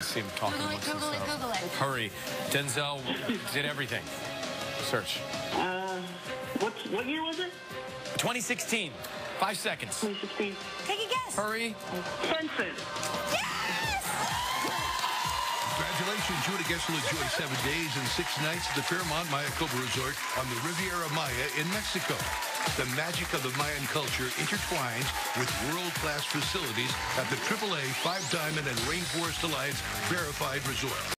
See him talking Google it, amongst Google it, himself. Google it. Hurry. Denzel did everything. Search. Uh, what what year was it? 2016. Five seconds. 2016. Take a guess. Hurry. Fences. Congratulations, you and a guest will enjoy seven days and six nights at the Fairmont Mayakoba Resort on the Riviera Maya in Mexico. The magic of the Mayan culture intertwines with world-class facilities at the AAA Five Diamond and Rainforest Alliance Verified Resort.